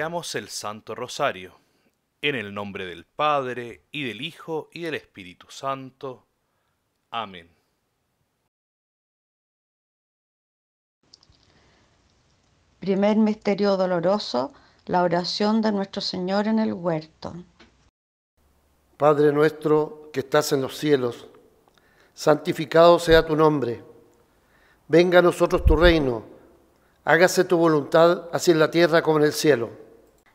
Iniciamos el Santo Rosario. En el nombre del Padre, y del Hijo, y del Espíritu Santo. Amén. Primer misterio doloroso, la oración de nuestro Señor en el huerto. Padre nuestro que estás en los cielos, santificado sea tu nombre. Venga a nosotros tu reino. Hágase tu voluntad así en la tierra como en el cielo.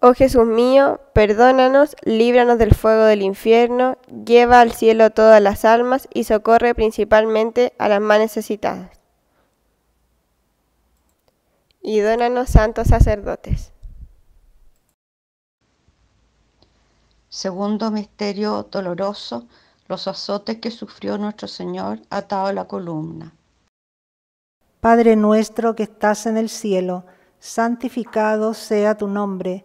Oh Jesús mío, perdónanos, líbranos del fuego del infierno, lleva al cielo todas las almas y socorre principalmente a las más necesitadas. Y dónanos santos sacerdotes. Segundo misterio doloroso, los azotes que sufrió nuestro Señor atado a la columna. Padre nuestro que estás en el cielo, santificado sea tu nombre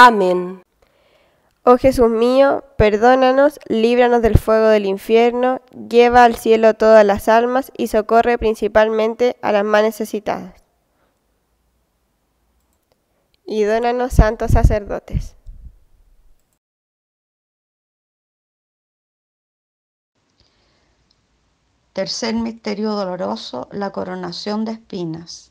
Amén. Oh Jesús mío, perdónanos, líbranos del fuego del infierno, lleva al cielo todas las almas y socorre principalmente a las más necesitadas. Y dónanos santos sacerdotes. Tercer misterio doloroso, la coronación de espinas.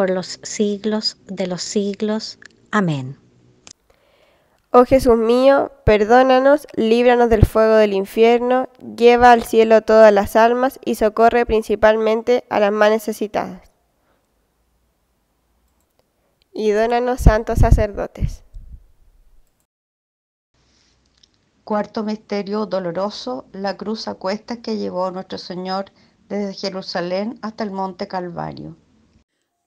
por los siglos de los siglos. Amén. Oh Jesús mío, perdónanos, líbranos del fuego del infierno, lleva al cielo todas las almas y socorre principalmente a las más necesitadas. Y dónanos santos sacerdotes. Cuarto misterio doloroso, la cruz a cuestas que llevó nuestro Señor desde Jerusalén hasta el monte Calvario.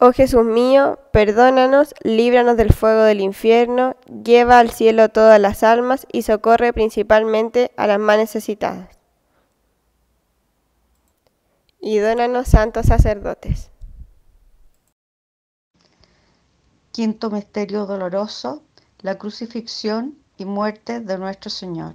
Oh Jesús mío, perdónanos, líbranos del fuego del infierno, lleva al cielo todas las almas y socorre principalmente a las más necesitadas. Y dónanos santos sacerdotes. Quinto misterio doloroso, la crucifixión y muerte de nuestro Señor.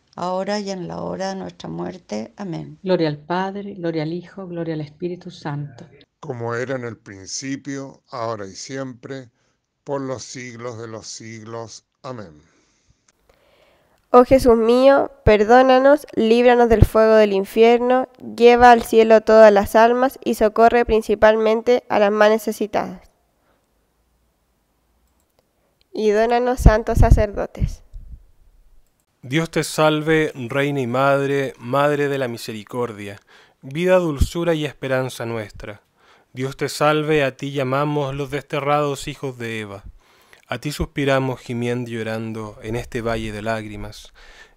ahora y en la hora de nuestra muerte. Amén. Gloria al Padre, gloria al Hijo, gloria al Espíritu Santo. Como era en el principio, ahora y siempre, por los siglos de los siglos. Amén. Oh Jesús mío, perdónanos, líbranos del fuego del infierno, lleva al cielo todas las almas y socorre principalmente a las más necesitadas. Y dónanos santos sacerdotes. Dios te salve, Reina y Madre, Madre de la Misericordia, vida, dulzura y esperanza nuestra. Dios te salve, a ti llamamos los desterrados hijos de Eva. A ti suspiramos gimiendo y llorando en este valle de lágrimas.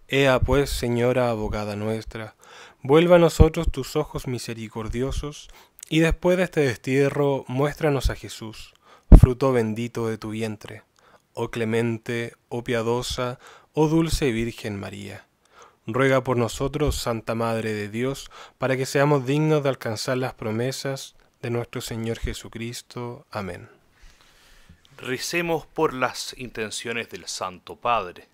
Ea pues, Señora abogada nuestra, vuelva a nosotros tus ojos misericordiosos, y después de este destierro muéstranos a Jesús, fruto bendito de tu vientre. Oh clemente, oh piadosa, oh dulce Virgen María. Ruega por nosotros, Santa Madre de Dios, para que seamos dignos de alcanzar las promesas de nuestro Señor Jesucristo. Amén. Recemos por las intenciones del Santo Padre.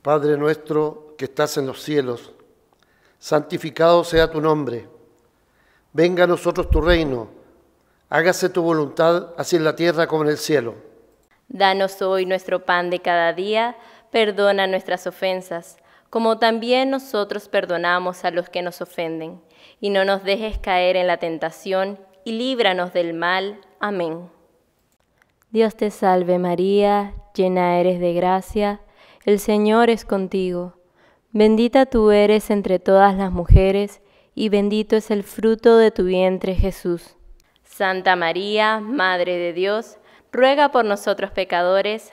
Padre nuestro que estás en los cielos, santificado sea tu nombre. Venga a nosotros tu reino. Hágase tu voluntad así en la tierra como en el cielo. Danos hoy nuestro pan de cada día, perdona nuestras ofensas, como también nosotros perdonamos a los que nos ofenden, y no nos dejes caer en la tentación, y líbranos del mal. Amén. Dios te salve María, llena eres de gracia, el Señor es contigo. Bendita tú eres entre todas las mujeres, y bendito es el fruto de tu vientre Jesús. Santa María, Madre de Dios, ruega por nosotros pecadores,